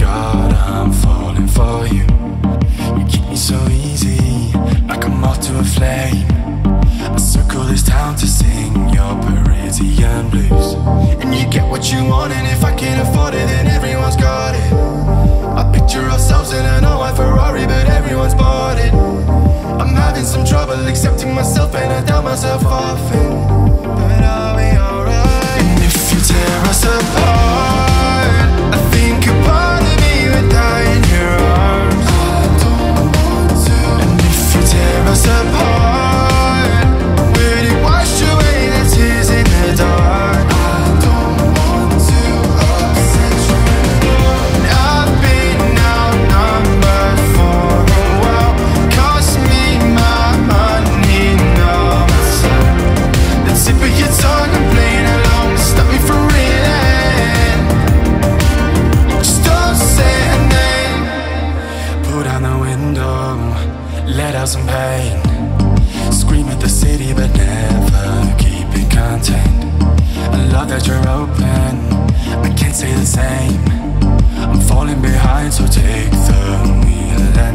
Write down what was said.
God, I'm falling for you. You keep me so easy, like a moth to a flame. I circle this town to sing your Parisian blues. And you get what you want, and if I can't afford it, then everyone's got it. I picture ourselves in an all white Ferrari, but everyone's bought it. I'm having some trouble accepting myself, and I doubt myself often. But I'll be alright. And if you tear us apart, apart, let out some pain. Scream at the city, but never keep it contained. I love that you're open, I can't say the same. I'm falling behind, so take the